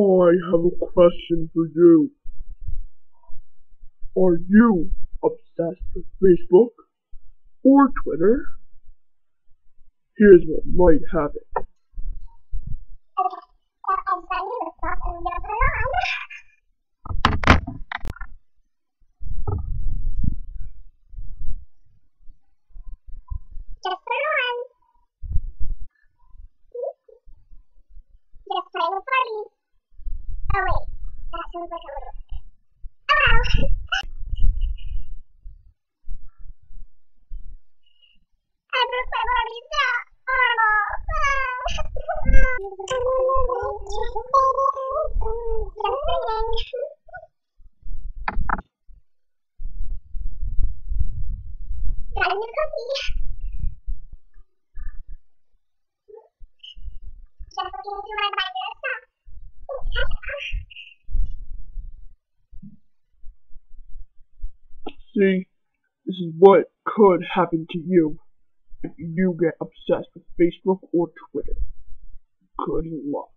I have a question for you. Are you obsessed with Facebook or Twitter? Here's what might happen. Just. Oh wait, that sounds like a little. Oh well. I broke my Barbie's neck. Horrible. Just singing. Got a new cookie. Just looking into my binder See, this is what could happen to you if you get obsessed with Facebook or Twitter. Good luck.